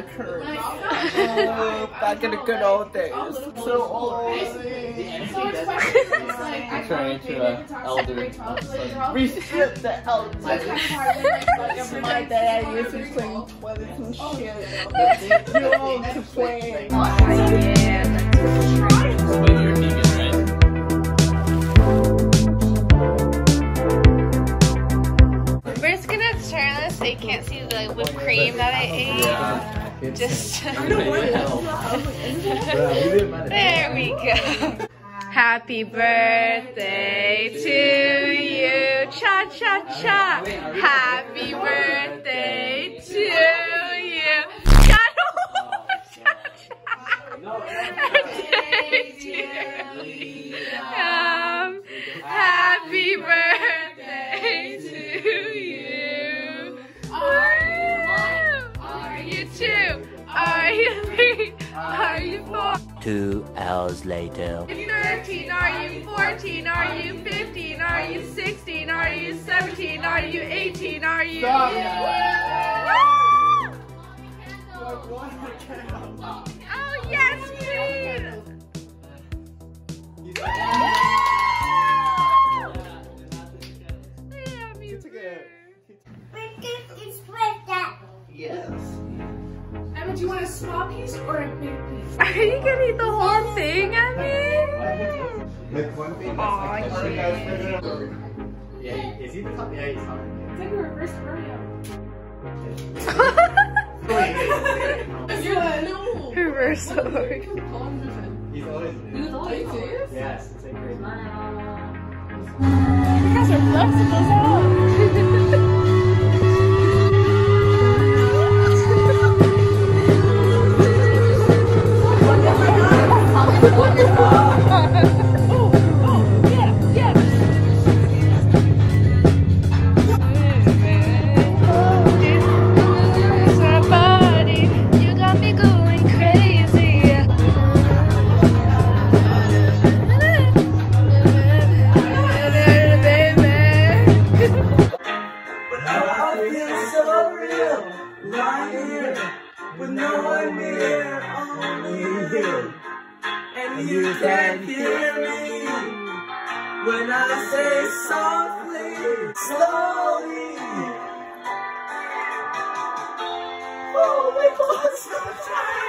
that. back hurts. oh, back in the good old days. So old. Trying to uh, elder. Restrict the elder. My day, I used to clean toilets and shit. You old to play. But you're Yeah. Just Yeah, there we go. Happy birthday to you. Cha cha cha. Happy birthday Two hours later. you 13? Are you 14? Are you 15? Are you 16? Are you 17? Are you 18? Are you. Stop. Oh, yes, please! Do you want a small piece or a big piece? Are you gonna eat the whole thing, Emmy? With one thing, Aw, that's yeah, is he the top? Yeah, he's top. It's like a reverse Mario. Reverse sword. He's always Yes, it's like crazy. You guys are flexible as You I feel so real, lying here with no one near, only you. And you can't hear me when I say softly, slowly. Oh, my God, so tired.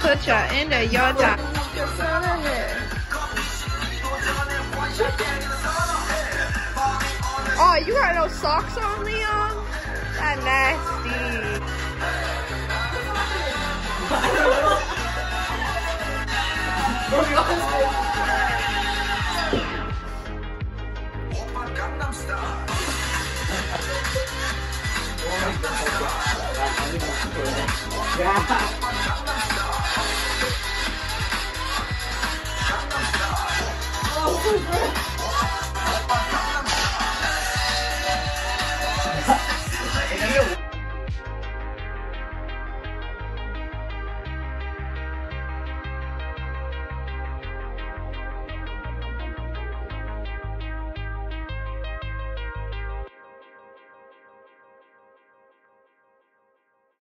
Put ya in the Yoda. Oh, you got no socks on, Leon? That nasty. Tá.